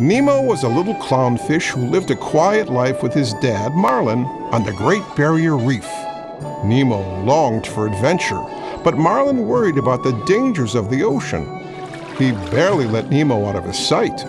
Nemo was a little clownfish who lived a quiet life with his dad, Marlin, on the Great Barrier Reef. Nemo longed for adventure, but Marlin worried about the dangers of the ocean. He barely let Nemo out of his sight.